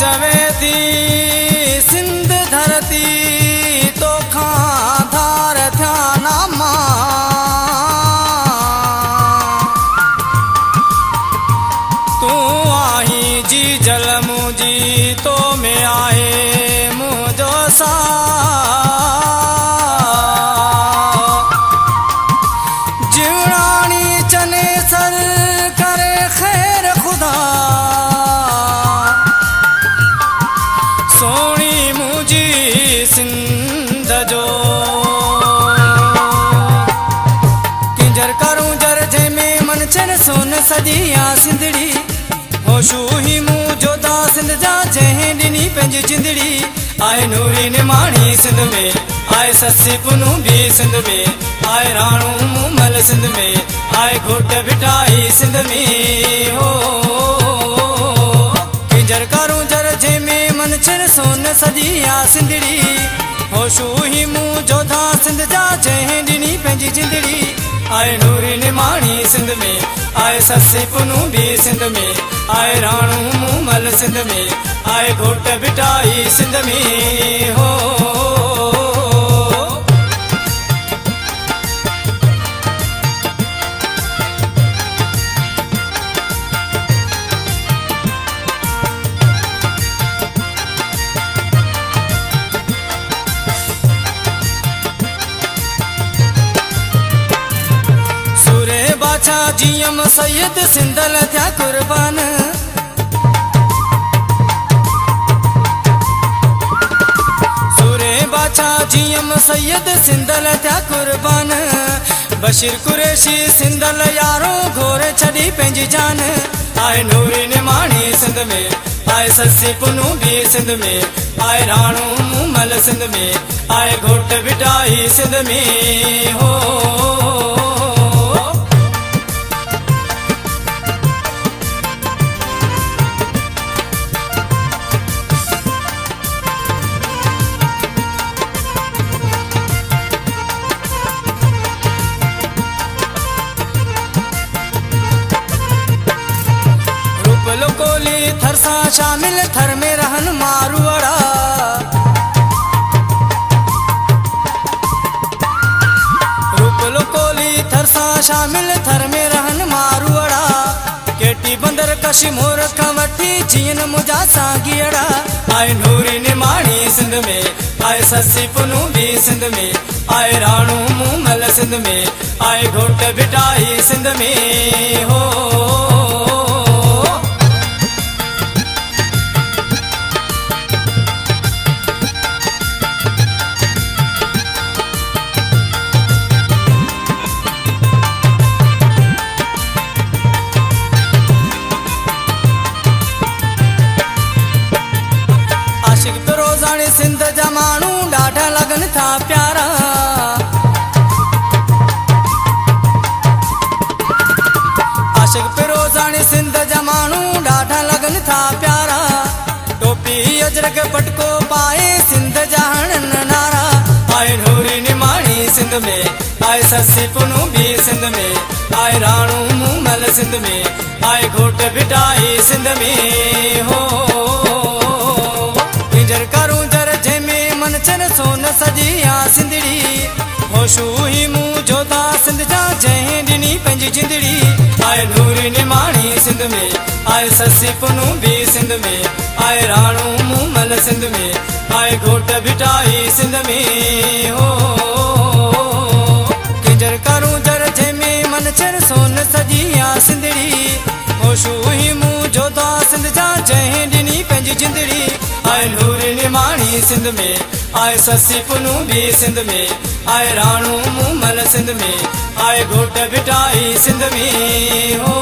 چوي ٿي سنڌ ڌرتي توکان ڌار ٿيا ناما تون آهين جي جل منهنجي تو ۾ آهي منهنجو سا سون سڄي آ سنڌڙي هوشو هي مون جودا سنڌ جا جنهن ڏني پنهنجي جندڙي. آئي نوري نماڻي سنڌ ۾ آئي سسي پنو به سنڌ ۾ آئي راڻو مومل سنڌ ۾ آئي گهوٽ بٽائي سنڌ ۾. هو ڪنجر ڪرون جر جنهن ۾ من چن سون سڄي آ سنڌڙي. هوشو هي مون جوڌا سنڌ جا جنهن ڏني پنهنجي جندڙي آئي نوري نماڻي سنڌ ۾ آئي سسي پنو به سنڌ ۾ آئي راڻو مومل سنڌ ۾ آئي گهوٽ بٽائي سنڌ ۾ هو سوري باڇا جيئم سيد سنڌل ٿيا ڪربان. سيد سنڌل ٿيا ڪربان. بشير ڪريشي سنڌل يارو گهور ڇڏي پنهنجي جان. آئي نوري نماڻي سنڌ ۾ آئي سسي پنو به سنڌ ۾ آئي راڻو مومل سنڌ ۾ آئي گهوٽ بٽائي سنڌ ۾. هو ٿر سان شامل ٿر ۾ رهن مارئڙا روپلو ڪولي ٿر سان شامل ٿر ۾ رهن مارئڙا ڪيٽي بندر ڪشي مور کان وٺي جيئن منهنجا ساڳيڙا آئي نوري نماڻي سنڌ ۾ آئي سسي پنو به سنڌ ۾ آئي راڻو مومل سنڌ ۾ آئي گهوٽ بٽائي سنڌ ۾ هو پيارا. آشڪ پي روزاڻي سنڌ جا آئي نوري نماڻي سنڌ ۾ آئي سسي پنو به سنڌ ۾. آئي راڻو مومل سنڌ ۾ آئي گهوٽ بٽائي سنڌ ۾. هو ڪرون سون سڄي آ سنڌڙي هوشو هي مون جوڌا سنڌ جا جنهن ڏني پنهنجي جندڙي. آئي نوري نماڻي سنڌ ۾ آئي سسي پنو به سنڌ ۾ آئي راڻو مومل سنڌ ۾ آئي گهوٽ بٽائي سنڌ ۾. هو ڪنجر ڪرون جر جنهن ۾ من چن سون سڄي آ سنڌڙي. هوشو هي مون جوڌا سنڌ جا جنهن ڏني پنهنجي جندڙي. آئي نوري نماڻي سنڌ ۾ آئي سسي پنو به سنڌ ۾ آئي راڻو مومل سنڌ ۾ آئي گهوٽ بٽائي سنڌ ۾ هو